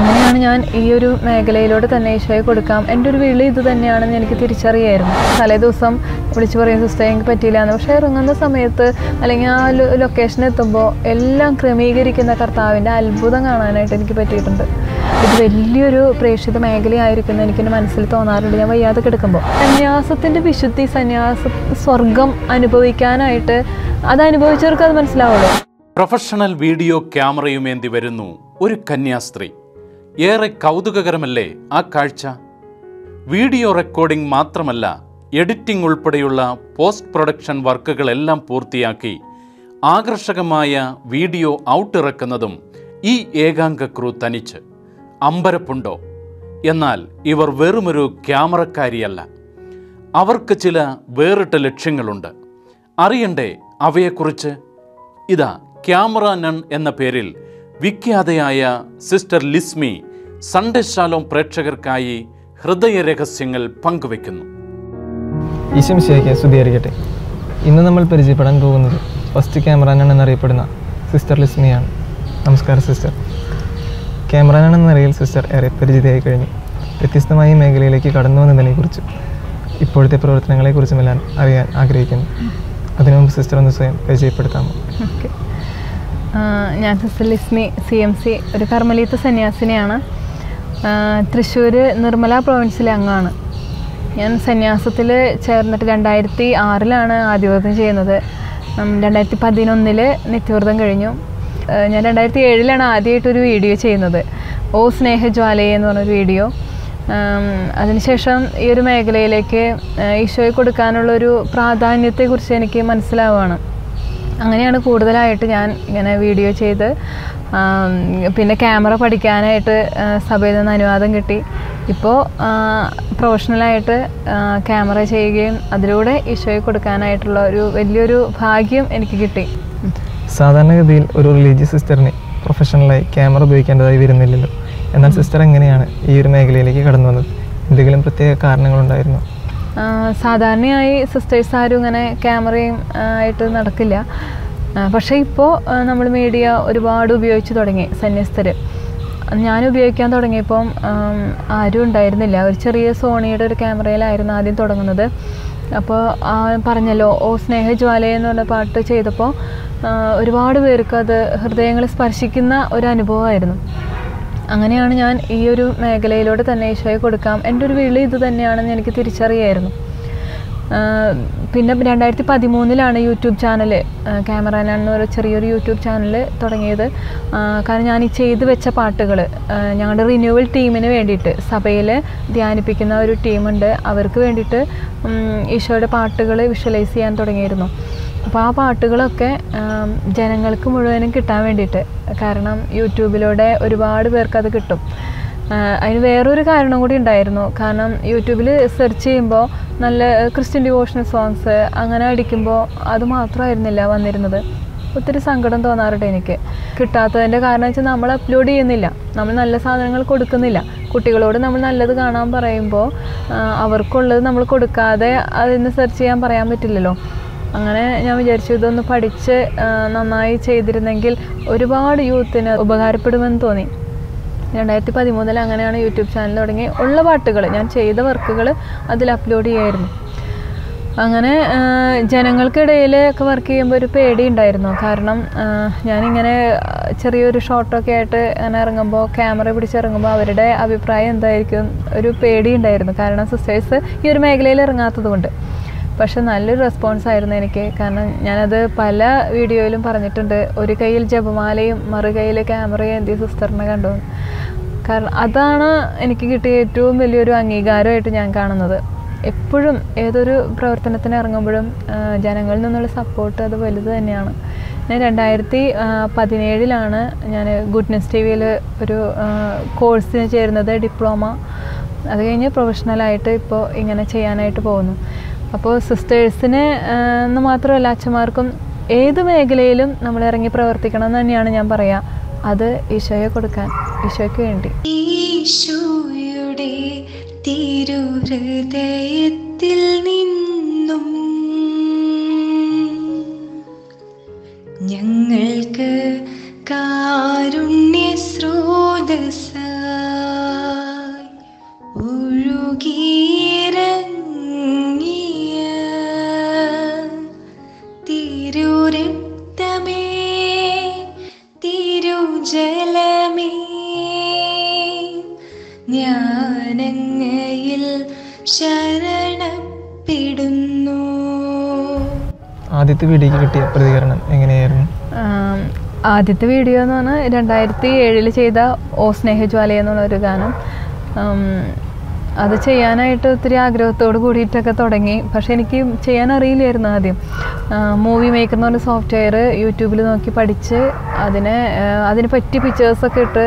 അങ്ങനെയാണ് ഞാൻ ഈ ഒരു മേഖലയിലോട്ട് തന്നെ ഈശോയെ കൊടുക്കാം. എന്റെ ഒരു വിളി ഇത് തന്നെയാണെന്ന് എനിക്ക് തിരിച്ചറിയായിരുന്നു. തലേ ദിവസം വിളിച്ചു പറയും സിസ്റ്റർ എനിക്ക് പറ്റിയില്ല എന്ന് പക്ഷേ ഇറങ്ങുന്ന സമയത്ത് അല്ലെങ്കിൽ ആ ലൊക്കേഷൻ എത്തുമ്പോൾ എല്ലാം ക്രമീകരിക്കുന്ന കർത്താവിന്റെ അത്ഭുതം കാണാനായിട്ട് എനിക്ക് പറ്റിയിട്ടുണ്ട്. ഇത് വലിയൊരു പ്രേക്ഷിത മേഖലയായിരിക്കുന്നു എനിക്കെന്റെ മനസ്സിൽ തോന്നാറുണ്ട്. ഞാൻ വയ്യാതെ കിടക്കുമ്പോൾ. സന്യാസത്തിന്റെ വിശുദ്ധി സന്യാസ സ്വർഗം അനുഭവിക്കാനായിട്ട് അത് അനുഭവിച്ചവർക്ക് അത് മനസ്സിലാവുള്ളൂ. പ്രൊഫഷണൽ വീഡിയോ ക്യാമറയുമേന്തി വരുന്നു ഒരു കന്യാസ്ത്രീ. ഏറെ കൗതുകകരമല്ലേ ആ കാഴ്ച? വീഡിയോ റെക്കോർഡിംഗ് മാത്രമല്ല എഡിറ്റിംഗ് ഉൾപ്പെടെയുള്ള പോസ്റ്റ് പ്രൊഡക്ഷൻ വർക്കുകളെല്ലാം പൂർത്തിയാക്കി ആകർഷകമായ വീഡിയോ ഔട്ടിറക്കുന്നതും ഈ ഏകാംഗ ക്രൂ തനിച്ച്. അമ്പരപ്പുണ്ടോ? എന്നാൽ ഇവർ വെറുമൊരു ക്യാമറക്കാരിയല്ല. അവർക്ക് ചില വേറിട്ട ലക്ഷ്യങ്ങളുണ്ട്. അറിയണ്ടേ അവയെക്കുറിച്ച്? ഇതാ ക്യാമറ നൺ എന്ന പേരിൽ വിഖ്യാതയായ സിസ്റ്റർ ലിസ്മി സൺഡേ ശാലോം പ്രേക്ഷകർക്കായി ഹൃദയ രഹസ്യങ്ങൾ പങ്കുവെക്കുന്നു സ്തുതിയായിരിക്കട്ടെ. ഇന്ന് നമ്മൾ പരിചയപ്പെടാൻ പോകുന്നത് ഫസ്റ്റ് ക്യാമറാനാൻ എന്നറിയപ്പെടുന്ന സിസ്റ്റർ ലിസ്മിയാണ് നമസ്കാരം സിസ്റ്റർ. ക്യാമറാനാൻ എന്ന നിലയിൽ സിസ്റ്റർ ഏറെ പരിചിതയായി കഴിഞ്ഞു. വ്യത്യസ്തമായ മേഖലയിലേക്ക് കടന്നു വന്നതിനെക്കുറിച്ച് ഇപ്പോഴത്തെ പ്രവർത്തനങ്ങളെക്കുറിച്ചുമെല്ലാം അറിയാൻ ആഗ്രഹിക്കുന്നു. അതിനു മുമ്പ് സിസ്റ്റർ ഒന്ന് സ്വയം പരിചയപ്പെടുത്താമോ? ഓക്കെ. ഞാൻ sister Lismi C M C ഒരു കർമ്മലീത്ത സന്യാസിനിയാണ്. തൃശ്ശൂർ നിർമ്മല പ്രൊവിൻസിലെ അംഗമാണ് ഞാൻ സന്യാസത്തിൽ ചേർന്നിട്ട് രണ്ടായിരത്തി ആറിലാണ് ആദ്യവ്രതം ചെയ്യുന്നത്. രണ്ടായിരത്തി പതിനൊന്നിൽ നിത്യവ്രതം കഴിഞ്ഞു. ഞാൻ രണ്ടായിരത്തി ഏഴിലാണ് ആദ്യമായിട്ടൊരു വീഡിയോ ചെയ്യുന്നത്. ഓ സ്നേഹജ്വാലയെ എന്ന് പറഞ്ഞൊരു വീഡിയോ. അതിനുശേഷം ഈ ഒരു മേഖലയിലേക്ക് ഈശോയെ കൊടുക്കാനുള്ളൊരു പ്രാധാന്യത്തെക്കുറിച്ച് എനിക്ക് മനസ്സിലാവുകയാണ്. അങ്ങനെയാണ് കൂടുതലായിട്ട് ഞാൻ ഇങ്ങനെ വീഡിയോ ചെയ്ത്. പിന്നെ ക്യാമറ പഠിക്കാനായിട്ട് സഭയിൽ നിന്ന് അനുവാദം കിട്ടി. ഇപ്പോൾ പ്രൊഫഷണലായിട്ട് ക്യാമറ ചെയ്യുകയും അതിലൂടെ ഈശോയെ കൊടുക്കാനായിട്ടുള്ള ഒരു വലിയൊരു ഭാഗ്യം എനിക്ക് കിട്ടി. സാധാരണഗതിയിൽ ഒരു റിലീജിയസ് സിസ്റ്ററിന് പ്രൊഫഷണലായി ക്യാമറ ഉപയോഗിക്കേണ്ടതായി വരുന്നില്ലല്ലോ. എന്നാൽ സിസ്റ്റർ എങ്ങനെയാണ് ഈ ഒരു മേഖലയിലേക്ക് കടന്നു വന്നത്? എന്തെങ്കിലും പ്രത്യേക കാരണങ്ങളുണ്ടായിരുന്നോ? സാധാരണയായി സിസ്റ്റേഴ്സ് ആരും ഇങ്ങനെ ക്യാമറയും ആയിട്ട് നടക്കില്ല. പക്ഷേ ഇപ്പോൾ നമ്മൾ മീഡിയ ഒരുപാട് ഉപയോഗിച്ച് തുടങ്ങി സന്യസ്തർ ഞാൻ ഉപയോഗിക്കാൻ തുടങ്ങിയപ്പം ആരും ഉണ്ടായിരുന്നില്ല. ഒരു ചെറിയ സോണിയുടെ ഒരു ക്യാമറയിലായിരുന്നു ആദ്യം തുടങ്ങുന്നത്. അപ്പോൾ പറഞ്ഞല്ലോ ഓ സ്നേഹജ്വാല എന്ന് പറഞ്ഞ പാട്ട് ചെയ്തപ്പോൾ ഒരുപാട് പേർക്ക് അത് ഹൃദയങ്ങളെ സ്പർശിക്കുന്ന ഒരു അനുഭവമായിരുന്നു. അങ്ങനെയാണ് ഞാൻ ഈ ഒരു മേഖലയിലൂടെ തന്നെ ഈശോയെ കൊടുക്കാം. എന്റെ ഒരു വിളി ഇത് തന്നെയാണെന്ന് എനിക്ക് തിരിച്ചറിയായിരുന്നു. പിന്നെ രണ്ടായിരത്തി പതിമൂന്നിലാണ് യൂട്യൂബ് ചാനൽ ക്യാമറാനാണെന്ന് പറയുന്ന ചെറിയൊരു യൂട്യൂബ് ചാനൽ തുടങ്ങിയത്. കാരണം ഞാൻ ഈ ചെയ്ത് വെച്ച പാട്ടുകൾ ഞങ്ങളുടെ റിന്യൂവൽ ടീമിന് വേണ്ടിയിട്ട് സഭയിൽ ധ്യാനിപ്പിക്കുന്ന ഒരു ടീമുണ്ട് അവർക്ക് വേണ്ടിയിട്ട് ഈശോയുടെ പാട്ടുകൾ വിഷ്വലൈസ് ചെയ്യാൻ തുടങ്ങിയിരുന്നു. അപ്പോൾ ആ പാട്ടുകളൊക്കെ ജനങ്ങൾക്ക് മുഴുവനും കിട്ടാൻ വേണ്ടിയിട്ട് കാരണം യൂട്യൂബിലൂടെ ഒരുപാട് പേർക്ക് അത് കിട്ടും. അതിന് വേറൊരു കാരണം കൂടി ഉണ്ടായിരുന്നു. കാരണം യൂട്യൂബിൽ സെർച്ച് ചെയ്യുമ്പോൾ നല്ല ക്രിസ്ത്യൻ ഡിവോഷണൽ സോങ്സ് അങ്ങനെ അടിക്കുമ്പോൾ അത് മാത്രമായിരുന്നില്ല വന്നിരുന്നത്. ഒത്തിരി സങ്കടം തോന്നാറുണ്ട് എനിക്ക്. കിട്ടാത്തതിന്റെ കാരണം വെച്ചാൽ നമ്മൾ അപ്ലോഡ് ചെയ്യുന്നില്ല. നമ്മൾ നല്ല സാധനങ്ങൾ കൊടുക്കുന്നില്ല. കുട്ടികളോട് നമ്മൾ നല്ലത് കാണാൻ പറയുമ്പോൾ അവർക്കുള്ളത് നമ്മൾ കൊടുക്കാതെ അതിന് സെർച്ച് ചെയ്യാൻ പറയാൻ പറ്റില്ലല്ലോ. അങ്ങനെ ഞാൻ വിചാരിച്ചു ഇതൊന്ന് പഠിച്ച് നന്നായി ചെയ്തിരുന്നെങ്കിൽ ഒരുപാട് യൂത്തിന് ഉപകാരപ്പെടുമെന്ന് തോന്നി. രണ്ടായിരത്തി പതിമൂന്നിൽ അങ്ങനെയാണ് യൂട്യൂബ് ചാനൽ തുടങ്ങി. ഉള്ള പാട്ടുകൾ ഞാൻ ചെയ്ത വർക്കുകൾ അതിൽ അപ്ലോഡ് ചെയ്യായിരുന്നു. അങ്ങനെ ജനങ്ങൾക്കിടയിൽ ഒക്കെ വർക്ക് ചെയ്യുമ്പോൾ ഒരു പേടി ഉണ്ടായിരുന്നു. കാരണം ഞാനിങ്ങനെ ചെറിയൊരു ഷോട്ടൊക്കെ ആയിട്ട് അങ്ങനെ ഇറങ്ങുമ്പോൾ ക്യാമറ പിടിച്ചിറങ്ങുമ്പോൾ അവരുടെ അഭിപ്രായം എന്തായിരിക്കും? ഒരു പേടി ഉണ്ടായിരുന്നു. കാരണം സിസ്റ്റേഴ്സ് ഈ ഒരു മേഖലയിൽ ഇറങ്ങാത്തത് കൊണ്ട്. പക്ഷെ നല്ലൊരു റെസ്പോൺസ് ആയിരുന്നു എനിക്ക്. കാരണം ഞാനത് പല വീഡിയോയിലും പറഞ്ഞിട്ടുണ്ട്. ഒരു കയ്യിൽ ജപമാലയും മറു കയ്യിൽ ക്യാമറയും എന്തി സിസ്റ്ററിനെ കണ്ടു കാരണം അതാണ് എനിക്ക് കിട്ടിയ ഏറ്റവും വലിയൊരു അംഗീകാരമായിട്ട് ഞാൻ കാണുന്നത്. എപ്പോഴും ഏതൊരു പ്രവർത്തനത്തിന് ഇറങ്ങുമ്പോഴും ജനങ്ങളിൽ നിന്നുള്ള സപ്പോർട്ട് അത് വലുത് തന്നെയാണ്. ഞാൻ രണ്ടായിരത്തി പതിനേഴിലാണ് ഞാൻ ഗുഡ്നെസ് ടി വിയിൽ ഒരു കോഴ്സിന് ചേരുന്നത് ഡിപ്ലോമ. അത് കഴിഞ്ഞ് പ്രൊഫഷണലായിട്ട് ഇപ്പോൾ ഇങ്ങനെ ചെയ്യാനായിട്ട് പോകുന്നു. അപ്പോൾ സിസ്റ്റേഴ്സിന് എന്ന് മാത്രമല്ല അച്ഛന്മാർക്കും ഏത് മേഖലയിലും നമ്മൾ ഇറങ്ങി പ്രവർത്തിക്കണം എന്ന് തന്നെയാണ് ഞാൻ പറയുക അത് ഈശോയെ കൊടുക്കാൻ ഈശോയ്ക്ക് വേണ്ടി. ഈശോയുടെ തിരുഹൃദയത്തിൽ നിന്നും ഞങ്ങൾക്ക് കാരുണ്യ സ്രോതസ് ഒഴുകിയിരങ്ങ ഞാനങ്ങയിൽ ശരണപ്പെടുന്നു. ആദ്യത്തെ വീഡിയോ കിട്ടിയ പ്രതികരണം എങ്ങനെയായിരുന്നു? ആദ്യത്തെ വീഡിയോ എന്ന് പറഞ്ഞാൽ രണ്ടായിരത്തി ഏഴിൽ ചെയ്ത ഓ സ്നേഹജ്വാല എന്നുള്ള ഒരു ഗാനം. അത് ചെയ്യാനായിട്ട് ഒത്തിരി ആഗ്രഹത്തോട് കൂടിയിട്ടൊക്കെ തുടങ്ങി. പക്ഷെ എനിക്ക് ചെയ്യാൻ അറിയില്ലായിരുന്നു ആദ്യം മൂവി മേക്കർ എന്ന് പറഞ്ഞ സോഫ്റ്റ്വെയർ യൂട്യൂബിൽ നോക്കി പഠിച്ച് അതിനെ അതിന് പറ്റിയ പിക്ചേഴ്സൊക്കെ ഇട്ട്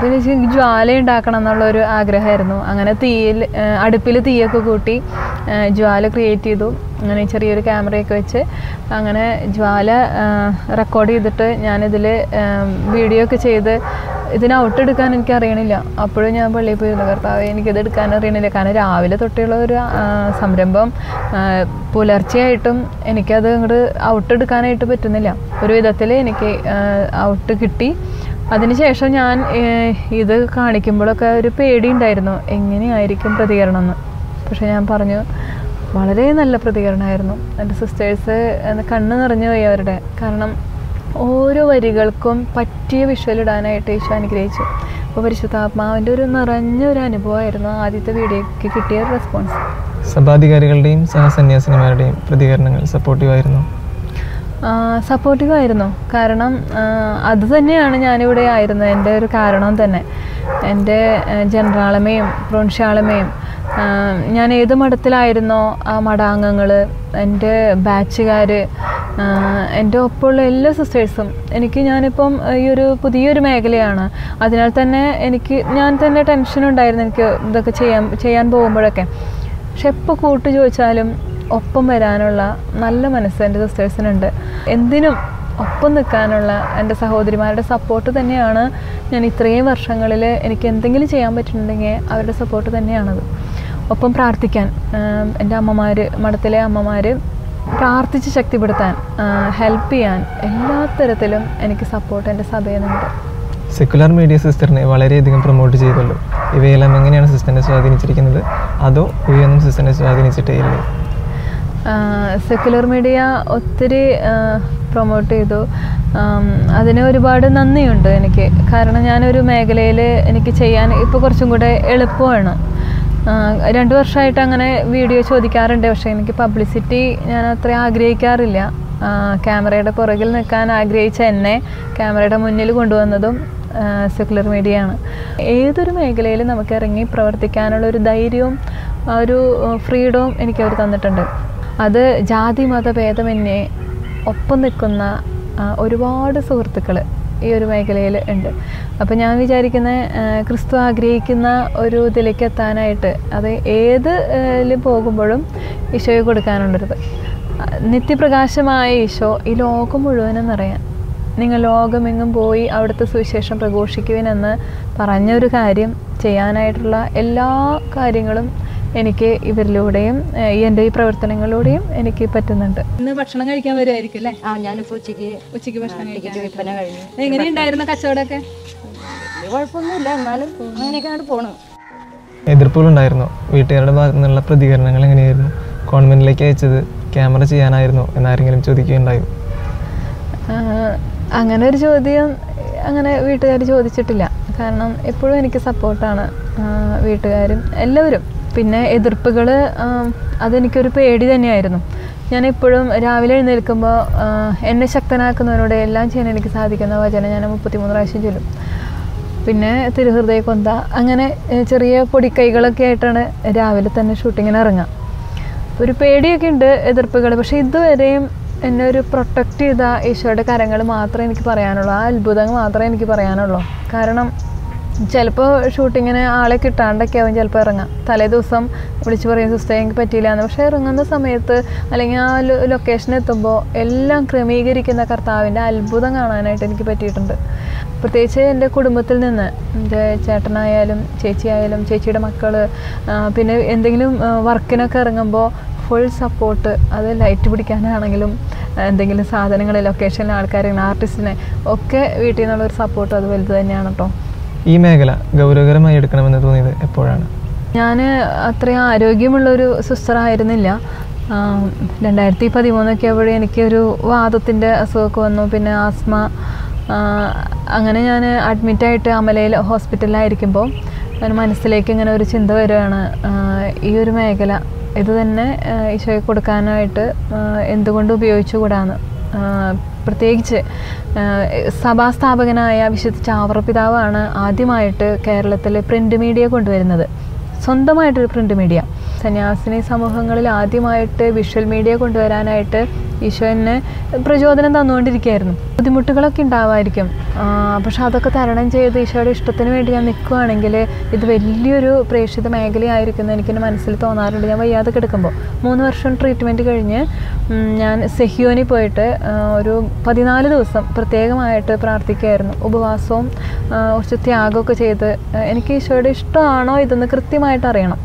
പിന്നെ എനിക്ക് ജ്വാല ഉണ്ടാക്കണം എന്നുള്ളൊരു ആഗ്രഹമായിരുന്നു. അങ്ങനെ തീയിൽ അടുപ്പിൽ തീയൊക്കെ കൂട്ടി ജ്വാല ക്രിയേറ്റ് ചെയ്തു. അങ്ങനെ ചെറിയൊരു ക്യാമറയൊക്കെ വെച്ച് അങ്ങനെ ജ്വാല റെക്കോർഡ് ചെയ്തിട്ട് ഞാനിതിൽ വീഡിയോ ഒക്കെ ചെയ്ത് ഇതിന് ഒട്ടെടുക്കാൻ എനിക്ക് അറിയണില്ല അപ്പോഴും ഞാൻ പള്ളിയിൽ പോയിരുന്നു. കർത്താവ് എനിക്കിത് എടുക്കാൻ അറിയണില്ല. കാരണം രാവിലെ തൊട്ടുള്ള ഒരു സംരംഭം പുലർച്ചെയായിട്ടും എനിക്കത് അങ്ങോട്ട് ഔട്ട് എടുക്കാനായിട്ട് പറ്റുന്നില്ല. ഒരു വിധത്തിൽ എനിക്ക് ഔട്ട് കിട്ടി. അതിനുശേഷം ഞാൻ ഇത് കാണിക്കുമ്പോഴൊക്കെ ഒരു പേടി ഉണ്ടായിരുന്നു. എങ്ങനെയായിരിക്കും പ്രതികരണം എന്ന്. പക്ഷെ ഞാൻ പറഞ്ഞു വളരെ നല്ല പ്രതികരണമായിരുന്നു. എന്റെ സിസ്റ്റേഴ്സ് കണ്ണ് നിറഞ്ഞു പോയി അവരുടെ. കാരണം ഓരോ വരികൾക്കും പറ്റിയ വിഷ്വൽ ഇടാനായിട്ട് ഈശോ അനുഗ്രഹിച്ചു. അപ്പോൾ പരിശുദ്ധാത്മാവിന്റെ ഒരു നിറഞ്ഞ ഒരു അനുഭവമായിരുന്നു ആദ്യത്തെ വീഡിയോയ്ക്ക് കിട്ടിയ റെസ്പോൺസ് സഭാധികാരികളുടെയും സഹസന്യാസിനിമാരുടെയും പ്രതികരണങ്ങൾ സപ്പോർട്ടീവായിരുന്നു സപ്പോർട്ടീവ് ആയിരുന്നു. കാരണം അത് തന്നെയാണ് ഞാനിവിടെ ആയിരുന്നത്. എന്റെ ഒരു കാരണം തന്നെ. എന്റെ ജനറാളമേയും പ്രൊൻഷ്യാളമയും ഞാൻ ഏത് മഠത്തിലായിരുന്നോ ആ മഠാംഗങ്ങൾ എന്റെ ബാച്ചുകാർ എന്റെ ഒപ്പമുള്ള എല്ലാ സിസ്റ്റേഴ്സും എനിക്ക് ഞാനിപ്പം ഈ ഒരു പുതിയൊരു മേഖലയാണ്. അതിനാൽ തന്നെ എനിക്ക് ഞാൻ തന്നെ ടെൻഷൻ ഉണ്ടായിരുന്നു എനിക്ക് ഇതൊക്കെ ചെയ്യാൻ ചെയ്യാൻ പോകുമ്പോഴൊക്കെ. പക്ഷെ എപ്പോൾ കൂട്ട് ചോദിച്ചാലും ഒപ്പം വരാനുള്ള നല്ല മനസ്സ് എന്റെ സിസ്റ്റേഴ്സിനുണ്ട് എന്തിനും ഒപ്പം നിൽക്കാനുള്ള എന്റെ സഹോദരിമാരുടെ സപ്പോർട്ട് തന്നെയാണ് ഞാൻ ഇത്രയും വർഷങ്ങളിൽ എനിക്ക് എന്തെങ്കിലും ചെയ്യാൻ പറ്റുന്നുണ്ടെങ്കിൽ അവരുടെ സപ്പോർട്ട് തന്നെയാണത്. ഒപ്പം പ്രാർത്ഥിക്കാൻ എന്റെ അമ്മമാർ മഠത്തിലെ അമ്മമാർ പ്രാർത്ഥിച്ച് ശക്തിപ്പെടുത്താൻ ഹെൽപ്പ് ചെയ്യാൻ എല്ലാ തരത്തിലും എനിക്ക് സപ്പോർട്ട് എന്റെ സഭയിൽ നിന്നുണ്ട് സെക്കുലർ മീഡിയ സിസ്റ്ററിനെ വളരെയധികം പ്രൊമോട്ട് ചെയ്തല്ലോ ഇവയെല്ലാം എങ്ങനെയാണ് സിസ്റ്ററിനെ സ്വാധീനിച്ചിരിക്കുന്നത്? അതോ ഇവയൊന്നും സിസ്റ്ററിനെ സ്വാധീനിച്ചിട്ടേ ഇല്ലേ? സെക്കുലർ മീഡിയ ഒത്തിരി പ്രൊമോട്ട് ചെയ്തു. അതിന് ഒരുപാട് നന്ദിയുണ്ട് എനിക്ക്. കാരണം ഞാനൊരു മേഖലയിൽ എനിക്ക് ചെയ്യാൻ ഇപ്പോൾ കുറച്ചും കൂടെ എളുപ്പമാണ്. രണ്ട് വർഷമായിട്ട് അങ്ങനെ വീഡിയോ ചോദിക്കാറുണ്ട്. പക്ഷേ എനിക്ക് പബ്ലിസിറ്റി ഞാൻ അത്ര ആഗ്രഹിക്കാറില്ല. ക്യാമറയുടെ പുറകിൽ നിൽക്കാൻ ആഗ്രഹിച്ച എന്നെ ക്യാമറയുടെ മുന്നിൽ കൊണ്ടുവന്നതും സെക്കുലർ മീഡിയയാണ് ഏതൊരു മേഖലയിൽ നമുക്ക് ഇറങ്ങി പ്രവർത്തിക്കാനുള്ള ഒരു ധൈര്യവും ഒരു ഫ്രീഡവും എനിക്ക് അവർ തന്നിട്ടുണ്ട്. അത് ജാതി മത ഭേദമന്യേ ഒപ്പം നിൽക്കുന്ന ഒരുപാട് സുഹൃത്തുക്കൾ ഈ ഒരു മേഖലയിൽ ഉണ്ട്. അപ്പോൾ ഞാൻ വിചാരിക്കുന്ന ക്രിസ്തു ആഗ്രഹിക്കുന്ന ഒരു ഇതിലേക്ക് എത്താനായിട്ട് അത് ഏത് പോകുമ്പോഴും ഈശോയെ കൊടുക്കാനുള്ളൊരിത്. നിത്യപ്രകാശമായ ഈശോ ഈ ലോകം മുഴുവനും നിറയാൻ. നിങ്ങൾ ലോകമെങ്ങും പോയി അവിടുത്തെ സുവിശേഷം പ്രഘോഷിക്കുവിനെന്ന് പറഞ്ഞൊരു കാര്യം ചെയ്യാനായിട്ടുള്ള എല്ലാ കാര്യങ്ങളും എനിക്ക് ഇവരിലൂടെയും എന്റെ ഈ എന്റെ ഈ പ്രവർത്തനങ്ങളിലൂടെയും എനിക്ക് പറ്റുന്നുണ്ട്. ഇന്ന് ഭക്ഷണം കഴിക്കാൻ വരുമായിരിക്കും അല്ലേ? ആ ഞാനിപ്പോ ഉച്ചയ്ക്ക് ഉച്ചയ്ക്ക് ഭക്ഷണം കഴിക്കാൻ വിൽപ്പന കഴിഞ്ഞു. എങ്ങനെയുണ്ടായിരുന്നു കച്ചവടമൊക്കെ? കുഴപ്പമൊന്നുമില്ല എന്നാലും അങ്ങനെയൊക്കെ അങ്ങോട്ട് പോണു. എതിർപ്പുകളുണ്ടായിരുന്നു. വീട്ടുകാരുടെ ഭാഗത്തു നിന്നുള്ള പ്രതികരണങ്ങൾ എങ്ങനെയായിരുന്നു? കോൺവെന്റിലേക്ക് അയച്ചത് ക്യാമറ ചെയ്യാനായിരുന്നു എന്നാരെങ്കിലും ചോദിക്കുകയുണ്ടായോ. അങ്ങനെ ഒരു ചോദ്യം അങ്ങനെ വീട്ടുകാർ ചോദിച്ചിട്ടില്ല. കാരണം എപ്പോഴും എനിക്ക് സപ്പോർട്ടാണ് വീട്ടുകാരും എല്ലാവരും. പിന്നെ എതിർപ്പുകൾ അതെനിക്കൊരു പേടി തന്നെയായിരുന്നു. ഞാനെപ്പോഴും രാവിലെ എഴുന്നേൽക്കുമ്പോൾ എന്നെ ശക്തനാക്കുന്നവരോട് എല്ലാം ചെയ്യാൻ എനിക്ക് സാധിക്കുന്ന വചനം ഞാൻ മുപ്പത്തിമൂന്ന് പ്രാവശ്യം ചൊല്ലും. പിന്നെ തിരുഹൃദയ കൊന്ത അങ്ങനെ ചെറിയ പൊടിക്കൈകളൊക്കെ ആയിട്ടാണ് രാവിലെ തന്നെ ഷൂട്ടിങ്ങിന് ഇറങ്ങുക ഒരു പേടിയൊക്കെ ഉണ്ട് എതിർപ്പുകൾ പക്ഷേ ഇതുവരെയും എന്നെ ഒരു പ്രൊട്ടക്റ്റ് ചെയ്ത ഈശോയുടെ കരങ്ങൾ മാത്രമേ എനിക്ക് പറയാനുള്ളൂ. ആ അത്ഭുതങ്ങൾ മാത്രമേ എനിക്ക് പറയാനുള്ളൂ. കാരണം ചിലപ്പോൾ ഷൂട്ടിങ്ങിന് ആളെ കിട്ടാണ്ടൊക്കെ ആവും ചിലപ്പോൾ ഇറങ്ങാം തലേ ദിവസം വിളിച്ച് പറയും സിസ്റ്റർ എനിക്ക് പറ്റിയില്ല എന്ന് പക്ഷേ ഇറങ്ങുന്ന സമയത്ത് അല്ലെങ്കിൽ ആ ലൊക്കേഷൻ എത്തുമ്പോൾ എല്ലാം ക്രമീകരിക്കുന്ന കർത്താവിന്റെ അത്ഭുതം കാണാനായിട്ട് എനിക്ക് പറ്റിയിട്ടുണ്ട്. പ്രത്യേകിച്ച് എന്റെ കുടുംബത്തിൽ നിന്ന് എന്റെ ചേട്ടനായാലും ചേച്ചിയായാലും ചേച്ചിയുടെ മക്കൾ പിന്നെ എന്തെങ്കിലും വർക്കിനൊക്കെ ഇറങ്ങുമ്പോൾ ഫുൾ സപ്പോർട്ട് അത് ലൈറ്റ് പിടിക്കാനാണെങ്കിലും എന്തെങ്കിലും സാധനങ്ങൾ ലൊക്കേഷനിലെ ആൾക്കാരെ ആർട്ടിസ്റ്റിനെ ഒക്കെ വീട്ടിൽ നിന്നുള്ളൊരു സപ്പോർട്ട് അത് വലുത് തന്നെയാണ് കേട്ടോ ഈ മേഖല ഗൗരവകരമായി എടുക്കണമെന്ന് തോന്നിയത് എപ്പോഴാണ്? ഞാൻ അത്രയും ആരോഗ്യമുള്ളൊരു ആം, രണ്ടായിരത്തി പതിമൂന്നൊക്കെ ആവുമ്പോഴേ എനിക്കൊരു വാദത്തിന്റെ അസുഖമൊക്കെ വന്നു. പിന്നെ ആസ്മ അങ്ങനെ ഞാൻ അഡ്മിറ്റായിട്ട് അമലയിൽ ഹോസ്പിറ്റലിലായിരിക്കുമ്പോൾ മനസ്സിലേക്ക് ഇങ്ങനെ ഒരു ചിന്ത വരുവാണ് ഈ ഒരു മേഖല. ഇത് തന്നെ ഈശോയ്ക്ക് കൊടുക്കാനായിട്ട് എന്തുകൊണ്ട് ഉപയോഗിച്ചുകൂടാന്ന്. പ്രത്യേകിച്ച് സഭാസ്ഥാപകനായ വിശുദ്ധ ചാവറ പിതാവാണ് ആദ്യമായിട്ട് കേരളത്തിൽ പ്രിന്റ് മീഡിയ കൊണ്ടുവരുന്നത്. സ്വന്തമായിട്ടൊരു പ്രിന്റ് മീഡിയ സന്യാസിനി സമൂഹങ്ങളിൽ ആദ്യമായിട്ട് വിഷ്വൽ മീഡിയ കൊണ്ടുവരാനായിട്ട് ഈശോ പ്രചോദനം തന്നുകൊണ്ടിരിക്കുകയായിരുന്നു. ബുദ്ധിമുട്ടുകളൊക്കെ ഉണ്ടാവായിരിക്കും. പക്ഷെ അതൊക്കെ തരണം ചെയ്ത് ഈശോയുടെ ഇഷ്ടത്തിന് വേണ്ടി ഞാൻ നിൽക്കുകയാണെങ്കിൽ ഇത് വലിയൊരു പ്രേക്ഷിത മേഖലയായിരിക്കും എന്ന് മനസ്സിൽ തോന്നാറുണ്ട്. ഞാൻ വയ്യാതെ കിടക്കുമ്പോൾ മൂന്ന് വർഷം ട്രീറ്റ്മെന്റ് കഴിഞ്ഞ് ഞാൻ സെഹിയോനി പോയിട്ട് ഒരു പതിനാല് ദിവസം പ്രത്യേകമായിട്ട് പ്രാർത്ഥിക്കുകയായിരുന്നു. ഉപവാസവും കുറച്ച് ത്യാഗമൊക്കെ ചെയ്ത് എനിക്ക് ഈശോയുടെ ഇഷ്ടമാണോ ഇതെന്ന് കൃത്യമായിട്ട് അറിയണം.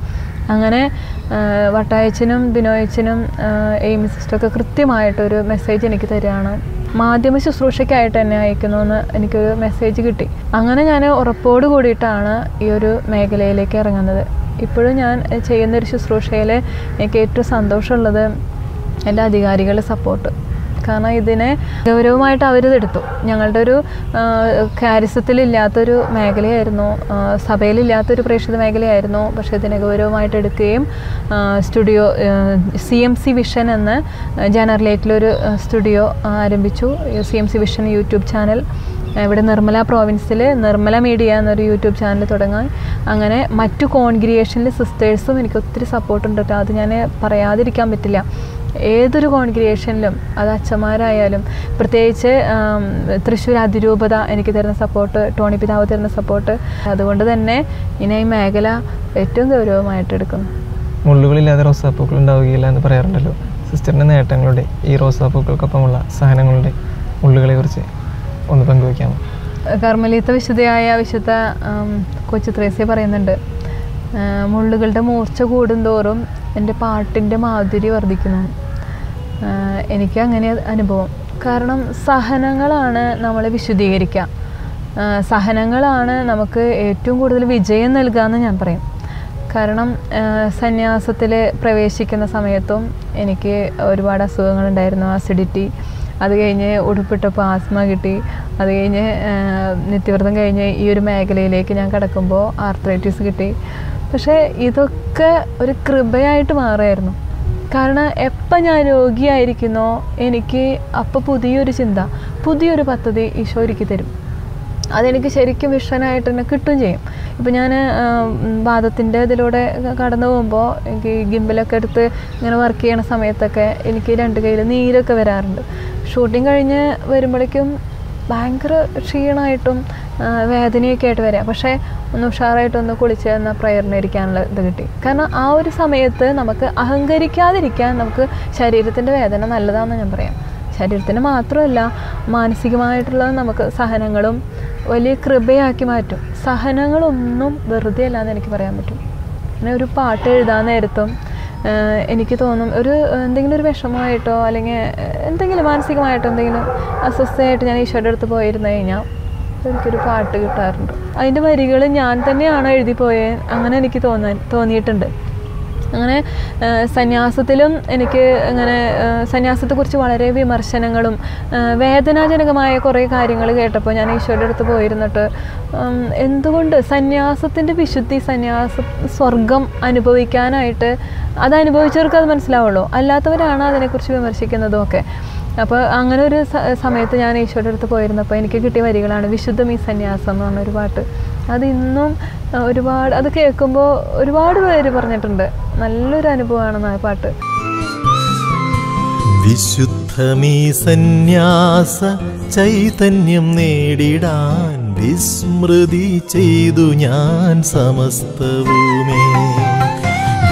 അങ്ങനെ വട്ടായച്ചനും ബിനോയച്ചനും എയിമി സിസ്റ്ററൊക്കെ കൃത്യമായിട്ടൊരു മെസ്സേജ് എനിക്ക് തരികയാണ്. മാധ്യമ ശുശ്രൂഷയ്ക്കായിട്ട് എന്നെ അയക്കണമെന്ന് എനിക്കൊരു മെസ്സേജ് കിട്ടി. അങ്ങനെ ഞാൻ ഉറപ്പോട് കൂടിയിട്ടാണ് ഈ ഒരു മേഖലയിലേക്ക് ഇറങ്ങുന്നത്. ഇപ്പോഴും ഞാൻ ചെയ്യുന്നൊരു ശുശ്രൂഷയിൽ എനിക്ക് ഏറ്റവും സന്തോഷമുള്ളത് എന്റെ അധികാരികളുടെ സപ്പോർട്ട് കാരണം ഇതിനെ ഗൗരവമായിട്ട് അവരിതെടുത്തു. ഞങ്ങളുടെ ഒരു കാരിസത്തിലില്ലാത്തൊരു മേഖലയായിരുന്നു സഭയിലില്ലാത്തൊരു പ്രേക്ഷിത മേഖലയായിരുന്നു. പക്ഷേ ഇതിനെ ഗൗരവമായിട്ട് എടുക്കുകയും studio C M C vision എന്ന് ജനറലേറ്റിലൊരു സ്റ്റുഡിയോ ആരംഭിച്ചു. C M C vision YouTube channel ഇവിടെ നിർമ്മല പ്രോവിൻസിൽ നിർമ്മല മീഡിയ എന്നൊരു യൂട്യൂബ് ചാനൽ തുടങ്ങാൻ. അങ്ങനെ മറ്റു കോൺഗ്രിയേഷനിൽ സിസ്റ്റേഴ്സും എനിക്ക് ഒത്തിരി സപ്പോർട്ടുണ്ട് കേട്ടോ. അത് ഞാൻ പറയാതിരിക്കാൻ പറ്റില്ല. ഏതൊരു കോൺഗ്രിയേഷനിലും അത് അച്ഛന്മാരായാലും പ്രത്യേകിച്ച് തൃശ്ശൂർ അതിരൂപത എനിക്ക് തരുന്ന സപ്പോർട്ട് ടോണി പിതാവ് തരുന്ന സപ്പോർട്ട് അതുകൊണ്ട് തന്നെ ഇനി ഈ മേഖല ഏറ്റവും ഗൗരവമായിട്ട് എടുക്കുന്നു. മുള്ളുകളില്ലാതെ റോസാപ്പൂക്കൾ ഉണ്ടാവുകയില്ല എന്ന് പറയാറുണ്ടല്ലോ. സിസ്റ്ററിന്റെ നേട്ടങ്ങളുടെ ഈ റോസാപ്പൂക്കൾക്കൊപ്പമുള്ള സഹനങ്ങളുടെ മുള്ളുകളെ കുറിച്ച് ഒന്ന് പങ്കുവയ്ക്കാമോ? കർമ്മലീത്ത വിശുദ്ധയായ വിശുദ്ധ കൊച്ചു ത്രേസ്യ പറയുന്നുണ്ട് മുള്ളുകളുടെ മൂർച്ച കൂടുന്തോറും എന്റെ പാട്ടിന്റെ മാധുരി വർദ്ധിക്കുന്നു എനിക്ക് അങ്ങനെ അനുഭവം. കാരണം സഹനങ്ങളാണ് നമ്മളെ വിശുദ്ധീകരിക്കുക. സഹനങ്ങളാണ് നമുക്ക് ഏറ്റവും കൂടുതൽ വിജയം നൽകുക എന്ന് ഞാൻ പറയും. കാരണം സന്യാസത്തിൽ പ്രവേശിക്കുന്ന സമയത്തും എനിക്ക് ഒരുപാട് അസുഖങ്ങളുണ്ടായിരുന്നു ആസിഡിറ്റി അത് കഴിഞ്ഞ് ഉടുപ്പിട്ടപ്പോൾ ആസ്മ കിട്ടി. അത് കഴിഞ്ഞ് നിത്യവ്രതം കഴിഞ്ഞ് ഈ ഒരു മേഖലയിലേക്ക് ഞാൻ കിടക്കുമ്പോൾ ആർത്രൈറ്റിസ് കിട്ടി. പക്ഷേ ഇതൊക്കെ ഒരു കൃപയായിട്ട് മാറുമായിരുന്നു കാരണം എപ്പം ഞാൻ രോഗിയായിരിക്കുന്നോ എനിക്ക് അപ്പോൾ പുതിയൊരു ചിന്ത പുതിയൊരു പദ്ധതി ഈശോ ഒരുക്കി തരും. അതെനിക്ക് ശരിക്കും വിഷനായിട്ട് തന്നെ കിട്ടുകയും ചെയ്യും. ഇപ്പം ഞാൻ വാദത്തിന്റെ ഇതിലൂടെ കടന്നു പോകുമ്പോൾ എനിക്ക് ഗിമ്പിലൊക്കെ എടുത്ത് ഇങ്ങനെ വർക്ക് ചെയ്യണ സമയത്തൊക്കെ എനിക്ക് രണ്ട് കയ്യിൽ നീരൊക്കെ വരാറുണ്ട്. ഷൂട്ടിങ് കഴിഞ്ഞ് വരുമ്പോഴേക്കും ഭയങ്കര ക്ഷീണമായിട്ടും വേദനയൊക്കെ ആയിട്ട് വരാം. പക്ഷേ ഒന്ന് ഉഷാറായിട്ടൊന്ന് കുളിച്ച് എന്നാൽ പ്രയറിന് ഇരിക്കാനുള്ള ഇത് കിട്ടി. കാരണം ആ ഒരു സമയത്ത് നമുക്ക് അഹങ്കരിക്കാതിരിക്കാൻ നമുക്ക് ശരീരത്തിന്റെ വേദന നല്ലതാണെന്ന് ഞാൻ പറയാം. ശരീരത്തിന് മാത്രമല്ല മാനസികമായിട്ടുള്ള നമുക്ക് സഹനങ്ങളും വലിയ കൃപയാക്കി മാറ്റും. സഹനങ്ങളൊന്നും വെറുതെ അല്ല എന്ന് എനിക്ക് പറയാൻ പറ്റും. പിന്നെ ഒരു പാട്ട് എഴുതാൻ നേരത്തും എനിക്ക് തോന്നും ഒരു എന്തെങ്കിലും ഒരു വിഷമമായിട്ടോ അല്ലെങ്കിൽ എന്തെങ്കിലും മാനസികമായിട്ടോ എന്തെങ്കിലും അസ്വസ്ഥയായിട്ട് ഞാൻ ഈശോയുടെ അടുത്ത് പോയിരുന്നു കഴിഞ്ഞാൽ എനിക്കൊരു പാട്ട് കിട്ടാറുണ്ട്. അതിന്റെ വരികൾ ഞാൻ തന്നെയാണോ എഴുതി പോയേ? അങ്ങനെ എനിക്ക് തോന്നാൻ തോന്നിയിട്ടുണ്ട്. അങ്ങനെ സന്യാസത്തിലും എനിക്ക് അങ്ങനെ സന്യാസത്തെക്കുറിച്ച് വളരെ വിമർശനങ്ങളും വേദനാജനകമായ കുറേ കാര്യങ്ങൾ കേട്ടപ്പോൾ ഞാൻ ഈശോയുടെ അടുത്ത് പോയിരുന്നിട്ട് എന്തുകൊണ്ട് സന്യാസത്തിന്റെ വിശുദ്ധി സന്യാസ സ്വർഗം അനുഭവിക്കാനായിട്ട് അത് അനുഭവിച്ചവർക്ക് അത് മനസ്സിലാവുള്ളൂ. അല്ലാത്തവരാണ് അതിനെക്കുറിച്ച് വിമർശിക്കുന്നതും ഒക്കെ. അപ്പോൾ അങ്ങനെ ഒരു സമയത്ത് ഞാൻ ഈശോയുടെ അടുത്ത് പോയിരുന്നപ്പോൾ എനിക്ക് കിട്ടിയ വരികളാണ് വിശുദ്ധം ഈ സന്യാസം എന്ന് പറഞ്ഞൊരു പാട്ട്. അത് ഇന്നും ഒരുപാട് അത് കേൾക്കുമ്പോൾ ഒരുപാട് പേര് പറഞ്ഞിട്ടുണ്ട്. നല്ലൊരു അനുഭവമാണ് ആ പാട്ട്. വിശുദ്ധമീ സന്യാസ ചൈതന്യം നേടിടാൻ വിസ്മൃതി ചെയ്തു ഞാൻ സമസ്തവുമേ.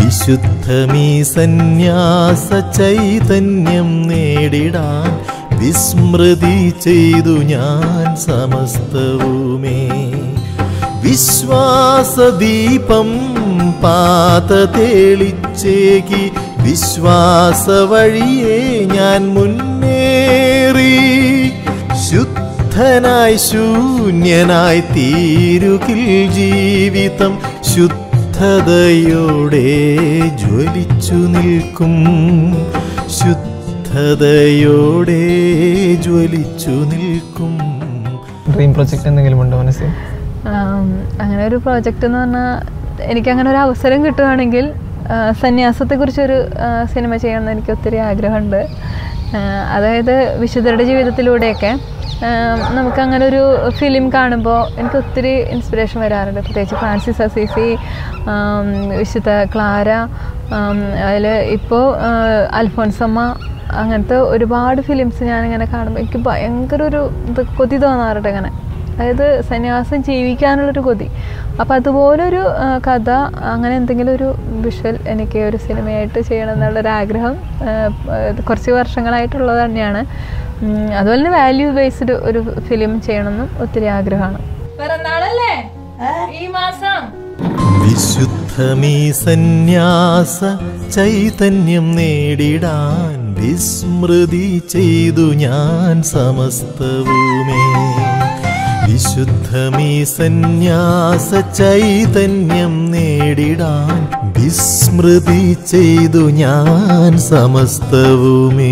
വിശുദ്ധമീ സന്യാസ ചൈതന്യം നേടിടാൻ വിസ്മൃതി ചെയ്തു ഞാൻ സമസ്തവുമേ. വിശ്വാസദീപം പാത തെളിച്ചേകി വിശ്വാസ വഴിയെ ഞാൻ മുന്നേറി. ശുദ്ധനായി ശൂന്യനായി തീരുകിൽ ജീവിതം ശുദ്ധ ശുദ്ധതയോടെ ജ്വലിച്ചു നിൽക്കും. ശുദ്ധതയോടെ ജ്വലിച്ചു നിൽക്കും. ഡ്രീം പ്രൊജക്റ്റ് എന്തെങ്കിലും ഉണ്ടോ മനസ്സിൽ? അങ്ങനെ ഒരു പ്രോജക്റ്റ് എന്ന് പറഞ്ഞാൽ എനിക്ക് അങ്ങനെ ഒരു അവസരം കിട്ടുകയാണെങ്കിൽ സന്യാസത്തെക്കുറിച്ചൊരു സിനിമ ചെയ്യണമെന്ന് എനിക്ക് ഒത്തിരി ആഗ്രഹമുണ്ട് അതായത് വിശുദ്ധരുടെ ജീവിതത്തിലൂടെയൊക്കെ നമുക്കങ്ങനെ നമുക്ക് അങ്ങനെ ഒരു ഫിലിം കാണുമ്പോൾ എനിക്ക് ഒത്തിരി ഇൻസ്പിറേഷൻ വരാറുണ്ട്. പ്രത്യേകിച്ച് ഫ്രാൻസിസ് അസീസി വിശുദ്ധ ക്ലാര അതിൽ ഇപ്പോൾ അൽഫോൻസമ്മ അങ്ങനത്തെ ഒരുപാട് ഫിലിംസ് ഞാനിങ്ങനെ കാണുമ്പോൾ എനിക്ക് ഭയങ്കര ഒരു ഇത് കൊതി തോന്നാറുണ്ട് ഇങ്ങനെ അതായത് സന്യാസം ജീവിക്കാനുള്ളൊരു കൊതി. അപ്പം അതുപോലൊരു കഥ അങ്ങനെ എന്തെങ്കിലും ഒരു വിഷ്വൽ എനിക്ക് ഒരു സിനിമയായിട്ട് ചെയ്യണം എന്നുള്ളൊരു ആഗ്രഹം ആ, ഇത് കുറച്ച് വർഷങ്ങളായിട്ടുള്ളത് തന്നെയാണ്. അതുപോലെ തന്നെ വാല്യൂ ബേസ്ഡ് ഒരു ഫിലിം ചെയ്യണമെന്നും ഒത്തിരി ആഗ്രഹമാണ്. ഈ മാസം. വിശുദ്ധമീ സന്യാസ ചൈതന്യം നേടിടാൻ വിസ്മൃതി ചെയ്തു ഞാൻ സമസ്തവുമേ. വിശുദ്ധമീ സന്യാസ ചൈതന്യം നേടിടാൻ വിസ്മൃതി ചെയ്തു ഞാൻ സമസ്തവുമേ.